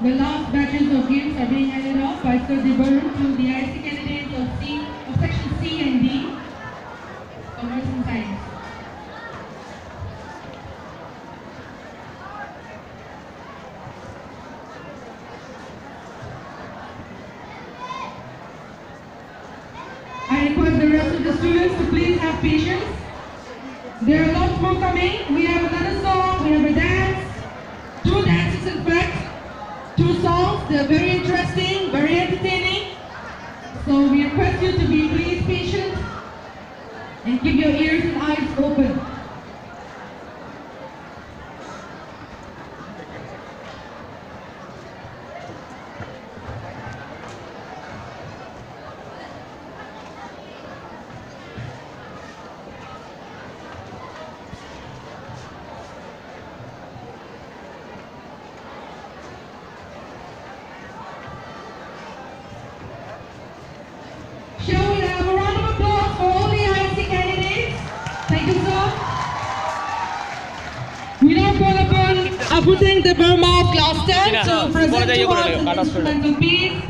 The last batches of gifts are being handed out by Sir Dibarun to the ISC candidates of C, of section C and D, Commerce and Science. I request the rest of the students to please have patience. There are lots more coming. We have another song, we have a dance, two dances in fact, two songs. They're very interesting, very entertaining. So we request you to be please patient and keep your ears and eyes open. Shall them a round of applause for all the ISC candidates? Thank you, sir. We now call the Burma of class 10 So, present to us the instrumental piece.